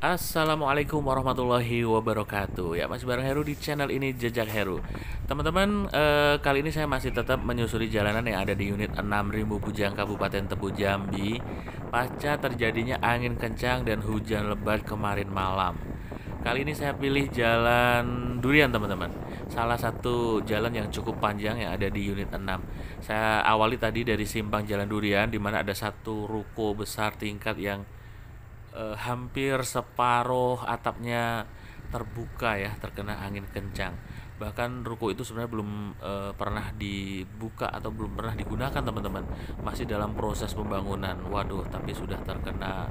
Assalamualaikum warahmatullahi wabarakatuh. Ya masih bareng Heru di channel ini Jejak Heru. Teman-teman eh, kali ini saya masih tetap menyusuri jalanan yang ada di unit 6000 Bujang Kabupaten Tebu Jambi Pasca terjadinya angin kencang dan hujan lebat kemarin malam. Kali ini saya pilih jalan Durian teman-teman. Salah satu jalan yang cukup panjang yang ada di unit 6 Saya awali tadi dari simpang jalan Durian di mana ada satu ruko besar tingkat yang eh, hampir separuh atapnya terbuka ya terkena angin kencang. Bahkan ruko itu sebenarnya belum eh, pernah dibuka atau belum pernah digunakan teman-teman. Masih dalam proses pembangunan. Waduh tapi sudah terkena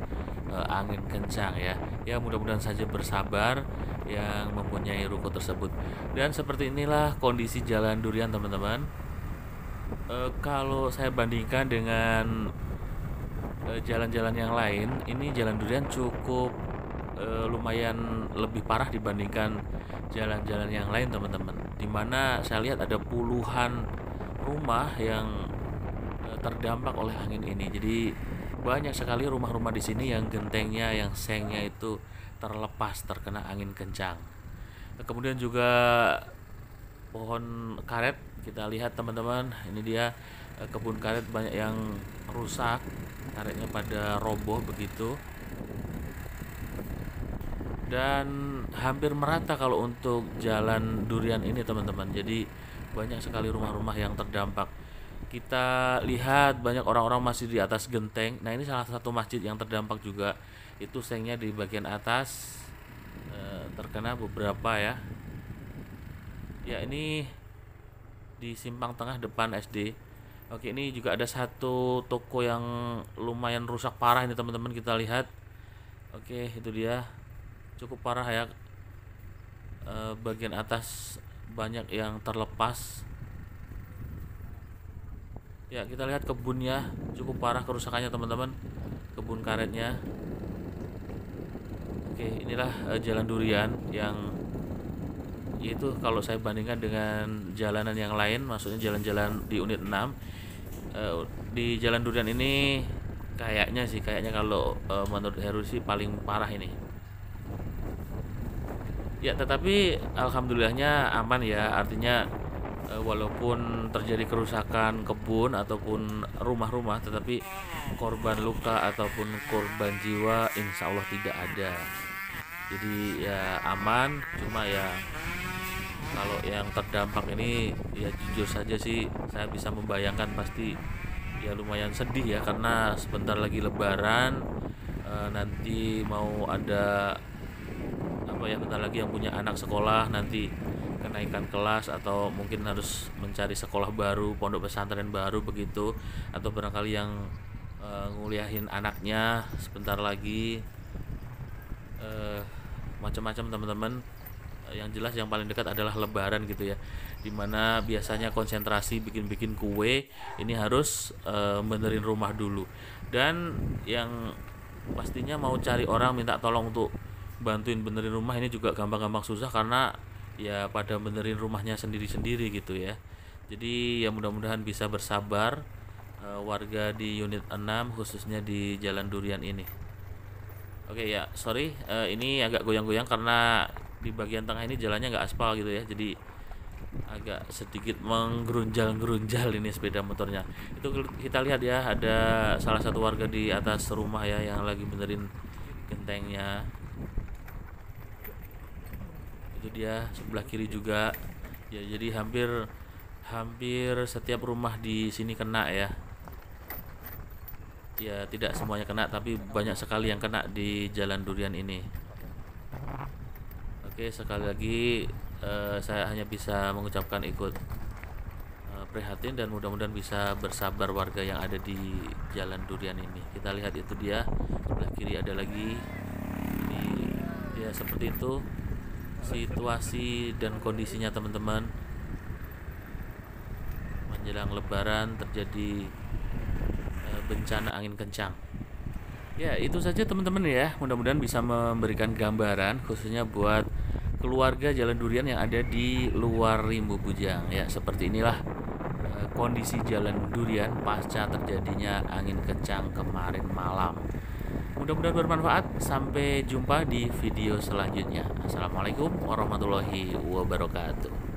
eh, angin kencang ya. Ya mudah-mudahan saja bersabar yang mempunyai ruko tersebut. Dan seperti inilah kondisi jalan durian teman-teman. Eh, kalau saya bandingkan dengan jalan-jalan yang lain ini jalan durian cukup eh, lumayan lebih parah dibandingkan jalan-jalan yang lain teman-teman. Di mana saya lihat ada puluhan rumah yang eh, terdampak oleh angin ini. Jadi banyak sekali rumah-rumah di sini yang gentengnya yang sengnya itu terlepas terkena angin kencang. Kemudian juga pohon karet kita lihat teman-teman. Ini dia eh, kebun karet banyak yang rusak karetnya pada roboh begitu. Dan hampir merata kalau untuk jalan durian ini teman-teman. Jadi banyak sekali rumah-rumah yang terdampak. Kita lihat banyak orang-orang masih di atas genteng. Nah ini salah satu masjid yang terdampak juga. Itu sengnya di bagian atas. Eh, terkena beberapa ya. Ya ini di simpang tengah depan SD oke ini juga ada satu toko yang lumayan rusak parah ini teman-teman kita lihat. Oke itu dia. Cukup parah ya. Eh, bagian atas banyak yang terlepas. Ya kita lihat kebunnya cukup parah kerusakannya teman-teman. Kebun karetnya. Oke inilah eh, jalan durian yang itu kalau saya bandingkan dengan jalanan yang lain maksudnya jalan-jalan di unit 6 eh, di jalan durian ini kayaknya sih kayaknya kalau eh, menurut Heru sih paling parah ini. Ya tetapi alhamdulillahnya aman ya. Artinya eh, walaupun terjadi kerusakan kebun ataupun rumah-rumah tetapi korban luka ataupun korban jiwa insya Allah tidak ada. Jadi ya aman cuma ya kalau yang terdampak ini ya jujur saja sih saya bisa membayangkan pasti ya lumayan sedih ya karena sebentar lagi lebaran eh, nanti mau ada apa ya bentar lagi yang punya anak sekolah nanti kenaikan kelas atau mungkin harus mencari sekolah baru pondok pesantren baru begitu atau barangkali yang eh, nguliahin anaknya sebentar lagi eh, macam-macam teman-teman yang jelas yang paling dekat adalah lebaran gitu ya. Di mana biasanya konsentrasi bikin-bikin kue ini harus eh, benerin rumah dulu. Dan yang pastinya mau cari orang minta tolong untuk bantuin benerin rumah ini juga gampang-gampang susah karena ya pada benerin rumahnya sendiri-sendiri gitu ya. Jadi ya mudah-mudahan bisa bersabar eh, warga di unit 6 khususnya di Jalan Durian ini. Oke ya, sorry, eh, ini agak goyang-goyang karena di bagian tengah ini jalannya nggak aspal gitu ya, jadi agak sedikit menggerunjal-gerunjal ini sepeda motornya. Itu kita lihat ya, ada salah satu warga di atas rumah ya yang lagi benerin gentengnya. Itu dia sebelah kiri juga. Ya, jadi hampir hampir setiap rumah di sini kena ya ya tidak semuanya kena tapi banyak sekali yang kena di jalan durian ini oke sekali lagi eh, saya hanya bisa mengucapkan ikut eh, prihatin dan mudah-mudahan bisa bersabar warga yang ada di jalan durian ini kita lihat itu dia sebelah kiri ada lagi ini ya seperti itu situasi dan kondisinya teman-teman menjelang lebaran terjadi eh, bencana angin kencang. Ya, itu saja teman-teman ya. Mudah-mudahan bisa memberikan gambaran khususnya buat keluarga Jalan Durian yang ada di luar Rimbu Bujang. Ya, seperti inilah eh, kondisi Jalan Durian pasca terjadinya angin kencang kemarin malam. Mudah-mudahan bermanfaat. Sampai jumpa di video selanjutnya. Assalamualaikum warahmatullahi wabarakatuh.